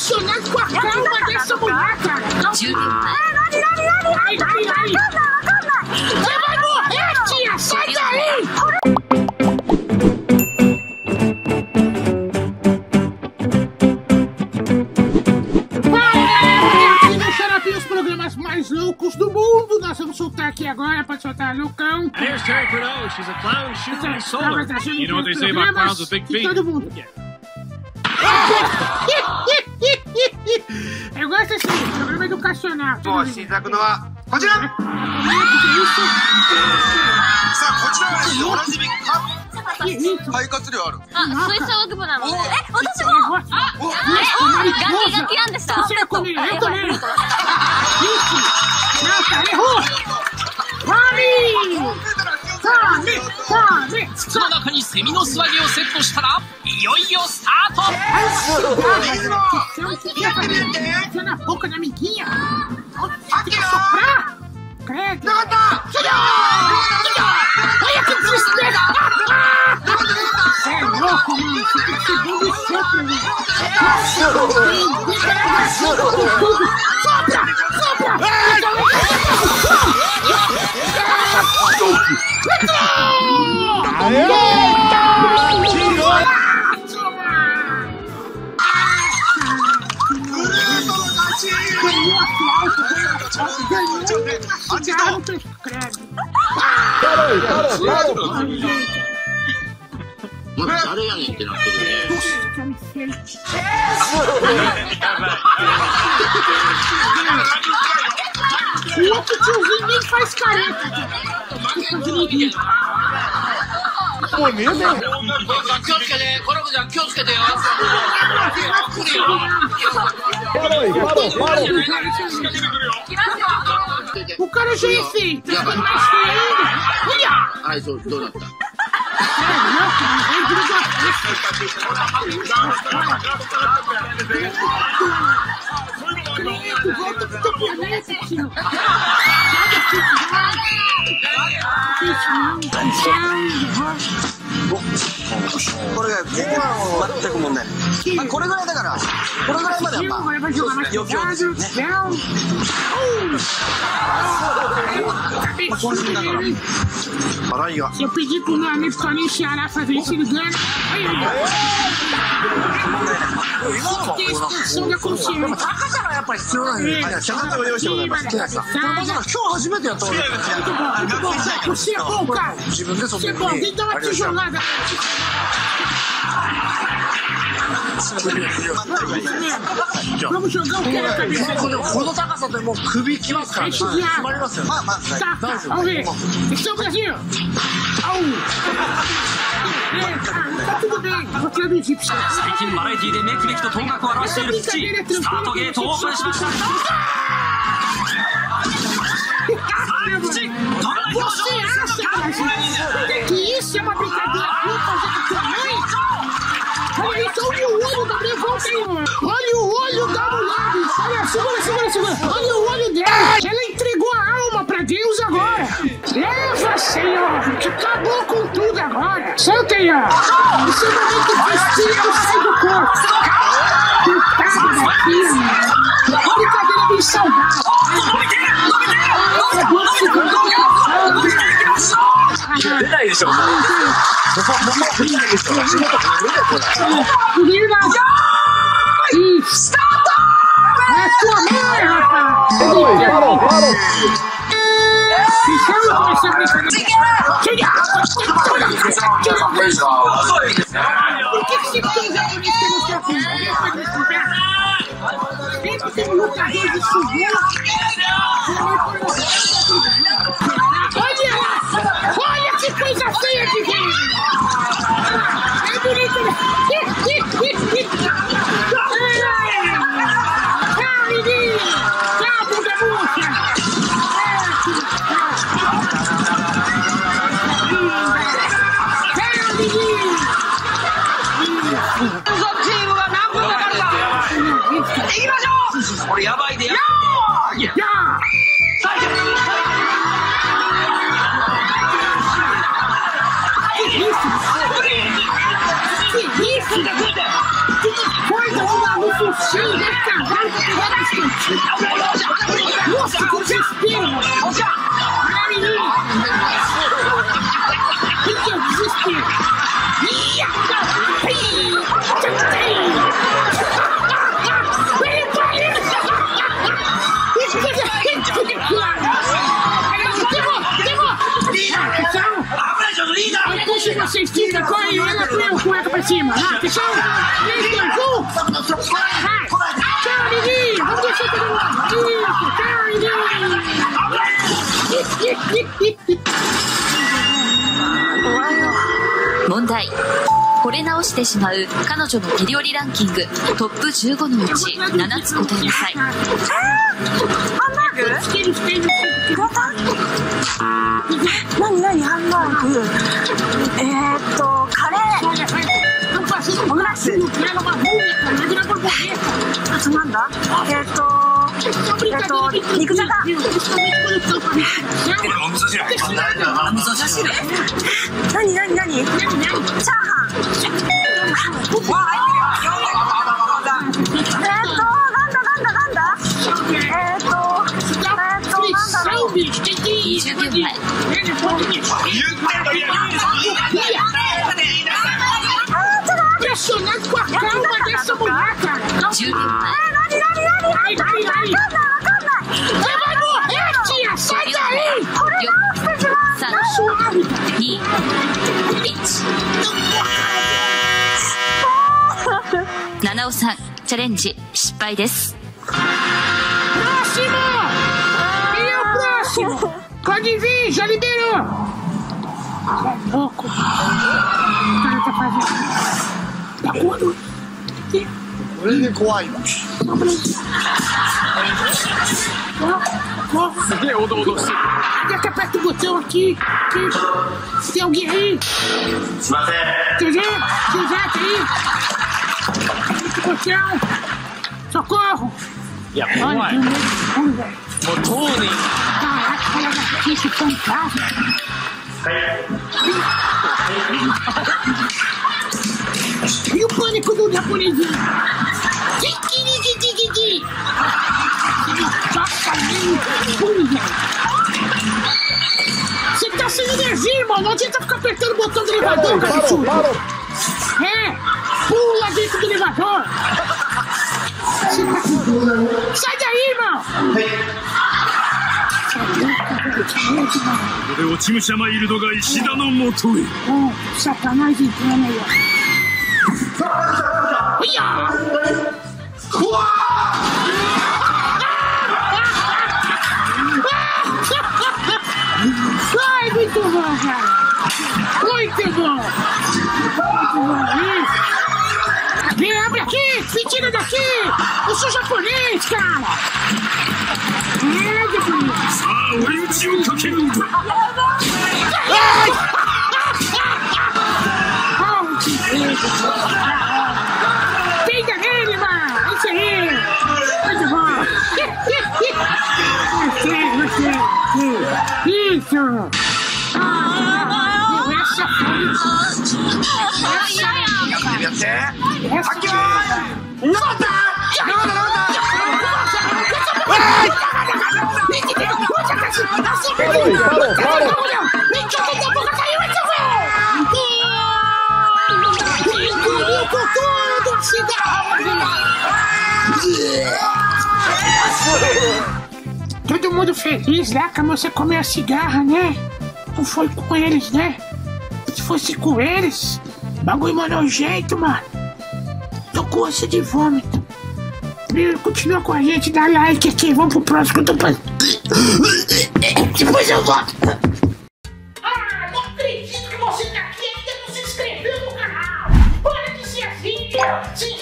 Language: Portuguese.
impressionado com a calma dessa mulher, cara. Ai, ai, ai. Você vai morrer, tia! Sai daí! Programas mais loucos do mundo. Nós vamos soltar aqui agora. Pode soltar, Lucão. Here's Terry Purdue. She's a clown shooting Essa- solar. tá You know what they que say about clowns with big feet? Todo mundo. えー、ごめなさい、ちょっとかしような。作のは、こちら。さあ、こちらはですね、じみ、か、肺活量ある。あ、水晶悪魔なのえ、私も。あ、ガキガキなんでした。こちらこれ、えっとねえ、ファミー。筒の中にセミの素揚げをセットしたらいよいよスタート Credo! まだ誰やねんってなってるね。 Já me sei. O outro tiozinho nem faz careta, もうねえぜ。気をつけて、コロコちゃん気をつけてよ。来るよ。来よ。い。はい、そう、どうだったクリ。これがここはもう全く問題ないまあこれぐらいだからこれぐらいまでは Tio, まあ agora vai jogar mais Eu vi o pesado. desenho, né? Não. Cabecinha. 笑いが Se eu pedir pro meu amigo Toninho Ceará fazer isso, ele ganha. した。高さがやっぱ必要なんで、高さご用意してもらいます。高さ今日初めてやった俺。自でそんなに。すみません。最近バラエティーでめきめきと頭角を現しているスタートゲートをオープンしました。Senhor, acabou com tudo agora. Soltem, ó. Isso é o que espírito sai do corpo. Coitado da firma. Que brincadeira bem saudável. Peraí, seu. Vamos morrer, seu. Menina! Stop! É sua mãe, rapaz! Parou, parou, parou! Por que que você tem japonês que não quer fazer? Pode me explicar? Sempre tem um lutador de sugô. Olha lá! Olha que coisa feia de ver! É bonito, né? Tchau, menino! Tchau, bunda murcha! Nossa, que desespero, a menina. Que que é desespero? Corre, olha com o cueca pra cima. Lá, pessoal. 3, 2, 1. 問題。惚れ直してしまう彼女の手料理ランキングトップ15のうち7つ答えなさい。ハンバーグ？つけるつける？グラタン何何ハンバーグ？えーっとカレーオムライスあとなんだえーっとえーっと肉じゃが何何何チャーハンわあ入ってるよえーっとなんだなんだなんだ？えーっとえーっとなんだろう20秒前 Impressionado com a calma dessa mulher, cara. Não, 10秒前 Ai, ai, ai. Você vai morrer, tia! Sai daí! 4 Suave! 3 2 1七尾さんチャレンジ失敗です Próximo! E o próximo? Pode vir, já liberou! Tá louco? O cara tá fazendo. acordo. Aqui. Unicórnios. Cadê o Dodocinho? Cadê que aperta o botão aqui? Que... Tem alguém aí? Quer ver? Tem gente aí? Botão! Socorro! E agora? Motone! Caraca, olha aqui, esse fantasma! E o pânico do japonesinho? Kikirikikiki. Nossa, meu Deus. Você tá sem energia, irmão. Não adianta ficar apertando o botão do elevador, cara. Parou, É, pula dentro do elevador. Sai daí, irmão. ここで落ち武者マイルドが石田のもとへ Oh, Satanás entrando aí, ó. Olha! Ai, muito bom, cara! Muito bom! Muito bom! Vem, abre aqui! Me tira daqui! Eu sou japonês, cara! Velho! Engoliu com tudo a cigarra! Todo mundo feliz lá que a moça comeu a cigarra, né? Não foi com eles, né? Se fosse com eles, Bagulho mano é nojento, mano. Tô com ânsia de vômito. Continua com a gente, dá like aqui, vamos pro próximo que eu tô passando. Depois eu volto. Ah, não acredito que você tá aqui ainda não se inscreveu no canal. Para de ser assim, meu.